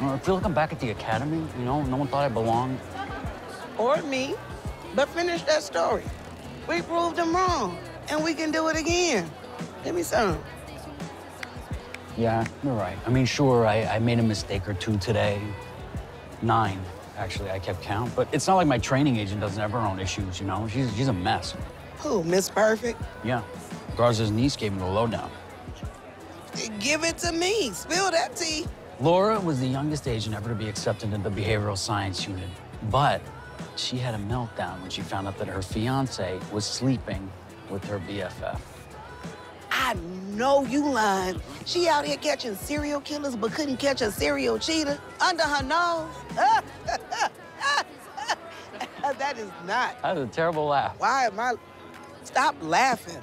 I feel like I'm back at the academy, you know? No one thought I belonged. Or me. But finish that story. We proved them wrong, and we can do it again. Give me some. Yeah, you're right. I mean, sure, I, I made a mistake or two today. Nine, actually, I kept count. But it's not like my training agent doesn't have her own issues, you know? She's, she's a mess. Who, Miss Perfect? Yeah. Garza's niece gave me the lowdown. Give it to me. Spill that tea. Laura was the youngest agent ever to be accepted into the behavioral science unit. But she had a meltdown when she found out that her fiance was sleeping with her BFF. I know you lying. She out here catching serial killers but couldn't catch a serial cheater under her nose. that is not. That was a terrible laugh. Why am I? Stop laughing.